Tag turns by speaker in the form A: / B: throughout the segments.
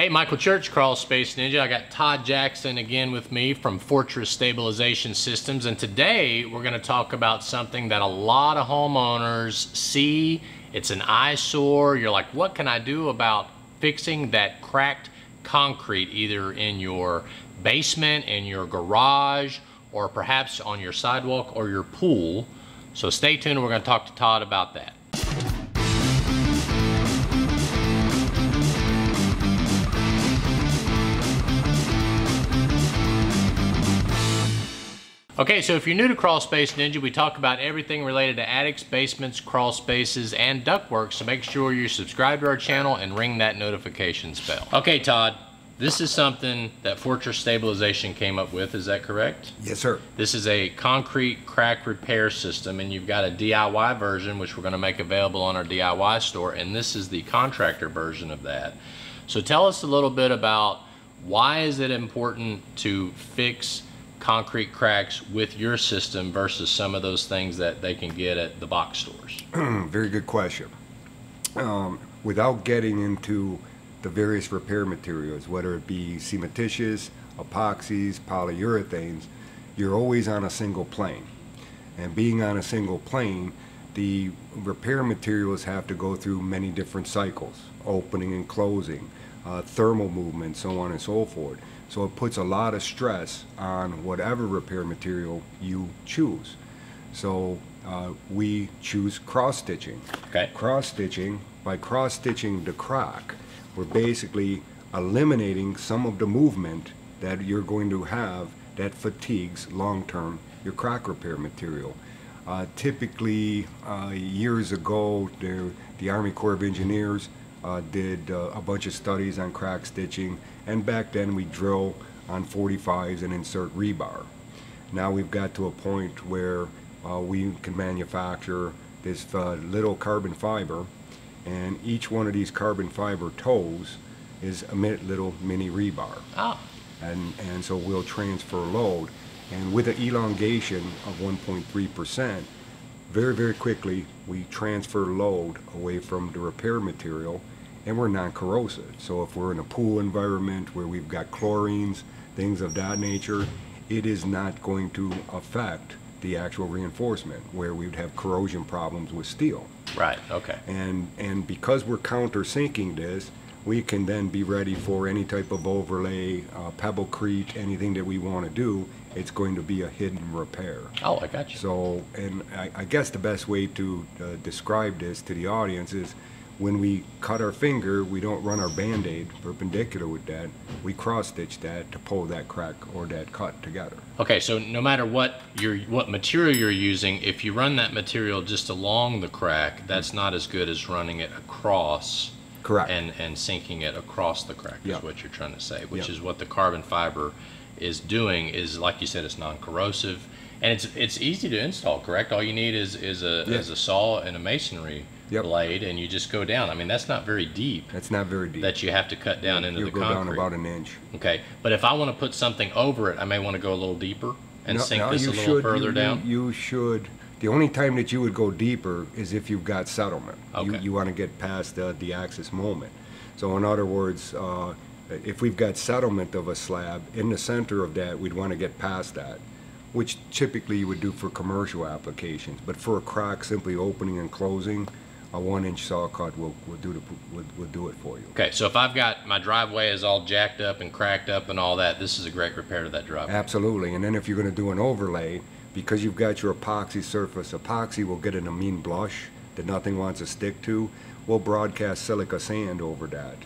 A: Hey, Michael Church, Crawl Space Ninja. I got Todd Jackson again with me from Fortress Stabilization Systems, and today we're going to talk about something that a lot of homeowners see. It's an eyesore. You're like, what can I do about fixing that cracked concrete either in your basement, in your garage, or perhaps on your sidewalk or your pool? So stay tuned. We're going to talk to Todd about that. Okay, so if you're new to Crawl Space Ninja, we talk about everything related to attics, basements, crawl spaces, and ductwork, so make sure you're subscribed to our channel and ring that notifications bell. Okay, Todd, this is something that Fortress Stabilization came up with, is that correct?
B: Yes, sir.
A: This is a concrete crack repair system, and you've got a DIY version, which we're gonna make available on our DIY store, and this is the contractor version of that. So tell us a little bit about why is it important to fix concrete cracks with your system versus some of those things that they can get at the box stores?
B: Very good question. Um, without getting into the various repair materials, whether it be cementitious, epoxies, polyurethanes, you're always on a single plane. And being on a single plane, the repair materials have to go through many different cycles, opening and closing, uh, thermal movement, so on and so forth. So it puts a lot of stress on whatever repair material you choose. So uh, we choose cross stitching.
A: Okay.
B: Cross stitching, by cross stitching the crack, we're basically eliminating some of the movement that you're going to have that fatigues long term your crack repair material. Uh, typically, uh, years ago, the, the Army Corps of Engineers uh, did uh, a bunch of studies on crack stitching, and back then we drill on 45s and insert rebar. Now we've got to a point where uh, we can manufacture this uh, little carbon fiber, and each one of these carbon fiber tows is a little mini rebar.
A: Oh.
B: And, and so we'll transfer load. And with an elongation of 1.3%, very, very quickly we transfer load away from the repair material and we're non-corrosive. So if we're in a pool environment where we've got chlorines, things of that nature, it is not going to affect the actual reinforcement where we'd have corrosion problems with steel.
A: Right, okay.
B: And, and because we're countersinking this, we can then be ready for any type of overlay, uh, pebblecrete, anything that we want to do. It's going to be a hidden repair.
A: Oh, I got you.
B: So, and I, I guess the best way to uh, describe this to the audience is when we cut our finger, we don't run our band-aid perpendicular with that. We cross-stitch that to pull that crack or that cut together.
A: Okay, so no matter what you're, what material you're using, if you run that material just along the crack, that's not as good as running it across
B: Correct.
A: and, and sinking it across the crack is
B: Yep.
A: what you're trying to say, which
B: Yep.
A: is what the carbon fiber is doing is, like you said, it's non-corrosive. And it's, it's easy to install, correct? All you need is, is a,
B: Yeah.
A: is a saw and a masonry
B: Yep.
A: blade and you just go down. I mean, that's not very deep
B: That's not very deep.
A: that you have to cut down into
B: You'll
A: the
B: go down about an inch.
A: Okay, but if I want to put something over it, I may want to go a little deeper and
B: No-
A: sink
B: no,
A: this a little
B: should-
A: further
B: you-
A: down.
B: You, you should. The only time that you would go deeper is if you've got settlement. You,
A: Okay.
B: you want to get past the, the axis moment. So in other words, uh, if we've got settlement of a slab in the center of that, we'd want to get past that, which typically you would do for commercial applications. But for a crack, simply opening and closing, a one-inch saw cut will, will do the, will, will do it for you.
A: Okay, so if I've got my driveway is all jacked up and cracked up and all that, this is a great repair to that driveway.
B: Absolutely, and then if you're gonna do an overlay, because you've got your epoxy surface, epoxy will get an amine blush that nothing wants to stick to. We'll broadcast silica sand over that,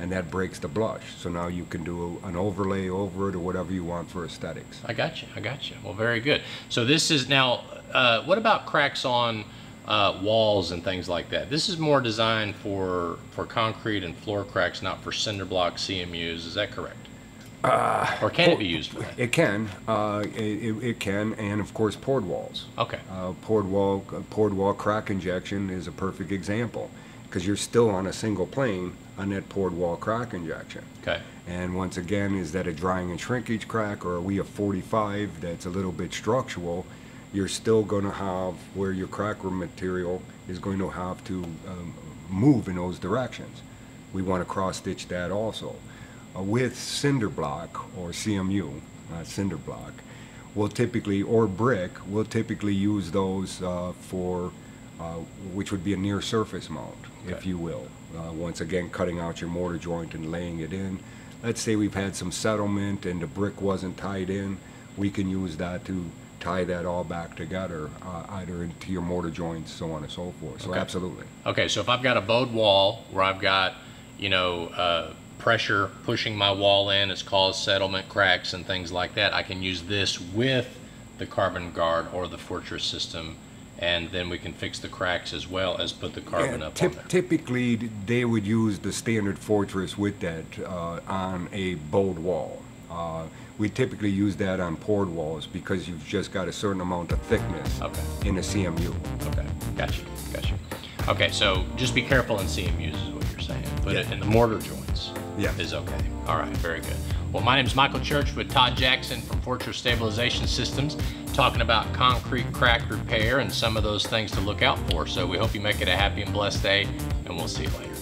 B: and that breaks the blush. So now you can do an overlay over it or whatever you want for aesthetics.
A: I got you. I got you. Well, very good. So this is now. Uh, what about cracks on uh, walls and things like that? This is more designed for for concrete and floor cracks, not for cinder block CMUs. Is that correct? Uh, or can it be used for that?
B: It can, uh, it, it- it can, and of course poured walls.
A: Okay.
B: Uh, poured wall, poured wall crack injection is a perfect example, because you're still on a single plane on that poured wall crack injection.
A: Okay.
B: And once again, is that a drying and shrinkage crack, or are we a 45 that's a little bit structural? You're still going to have where your cracker material is going to have to um, move in those directions. We want to cross stitch that also. uh, with cinder block or CMU, uh, cinder block, we'll typically, or brick, we'll typically use those uh, for, uh, which would be a near surface mount, if you will. Uh, once again, cutting out your mortar joint and laying it in. Let's say we've had some settlement and the brick wasn't tied in, we can use that to tie that all back together, uh, either into your mortar joints, so on and so forth. So
A: Okay.
B: absolutely.
A: Okay, so if I've got a bowed wall where I've got, you know, uh, pressure pushing my wall in, it's caused settlement cracks and things like that, I can use this with the carbon guard or the fortress system, and then we can fix the cracks as well as put the carbon
B: Yeah,
A: up on there.
B: Typically, they would use the standard fortress with that uh, on a bowed wall. Uh, we typically use that on poured walls because you've just got a certain amount of thickness
A: Okay.
B: in a CMU.
A: Okay, got you, got you. Okay, so just be careful in CMUs is what you're saying. It
B: Yeah.
A: in the mortar joints.
B: Yeah.
A: Is okay. All right, very good. Well, my name is Michael Church with Todd Jackson from Fortress Stabilization Systems, talking about concrete crack repair and some of those things to look out for. So we hope you make it a happy and blessed day, and we'll see you later.